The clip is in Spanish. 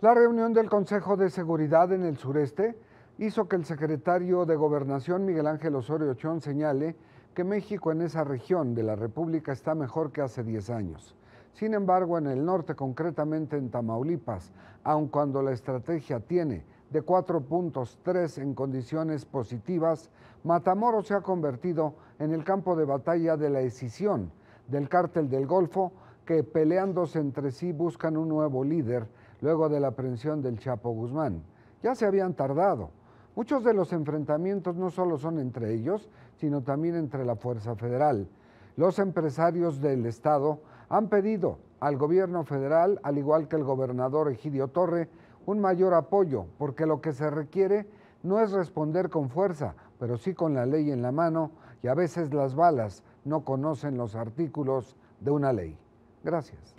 La reunión del Consejo de Seguridad en el sureste hizo que el secretario de Gobernación, Miguel Ángel Osorio Chón, señale que México en esa región de la República está mejor que hace 10 años. Sin embargo, en el norte, concretamente en Tamaulipas, aun cuando la estrategia tiene de cuatro puntos, tres en condiciones positivas, Matamoros se ha convertido en el campo de batalla de la escisión del cártel del Golfo, que peleándose entre sí buscan un nuevo líder luego de la aprehensión del Chapo Guzmán. Ya se habían tardado. Muchos de los enfrentamientos no solo son entre ellos, sino también entre la Fuerza Federal. Los empresarios del Estado han pedido al gobierno federal, al igual que el gobernador Egidio Torre, un mayor apoyo, porque lo que se requiere no es responder con fuerza, pero sí con la ley en la mano, y a veces las balas no conocen los artículos de una ley. Gracias.